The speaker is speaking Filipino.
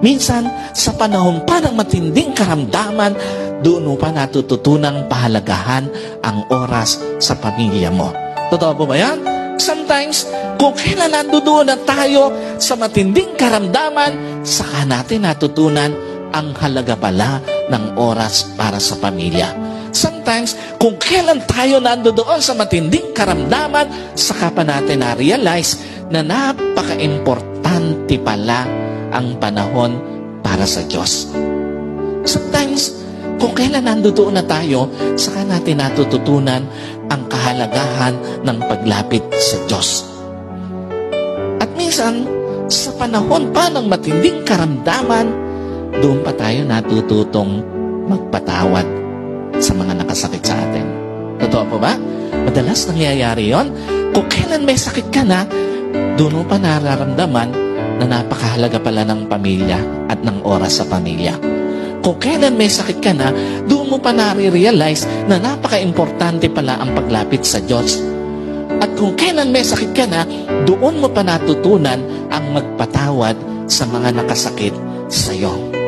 Minsan, sa panahon pa ng matinding karamdaman, doon mo pa natututunang pahalagahan ang oras sa pamilya mo. Totoo po ba yan? Sometimes, kung kailan nandoon na tayo sa matinding karamdaman, saka natin natutunan ang halaga pala ng oras para sa pamilya. Sometimes, kung kailan tayo nandoon sa matinding karamdaman, saka pa natin na-realize na napaka-importante pala ang panahon para sa Diyos. Sometimes, kung kailan nandoon na tayo, saka natin natututunan ang kahalagahan ng paglapit sa Diyos. At minsan, sa panahon pa ng matinding karamdaman, doon pa tayo natututong magpatawad sa mga nakasakit sa atin. Totoo po ba? Madalas nangyayari yon. Kung kailan may sakit ka na, doon pa nararamdaman na napakahalaga pala ng pamilya at ng oras sa pamilya. Kung kailan may sakit ka na, doon mo pa nare-realize na napaka-importante pala ang paglapit sa Diyos. At kung kailan may sakit ka na, doon mo pa natutunan ang magpatawad sa mga nakasakit sa iyo.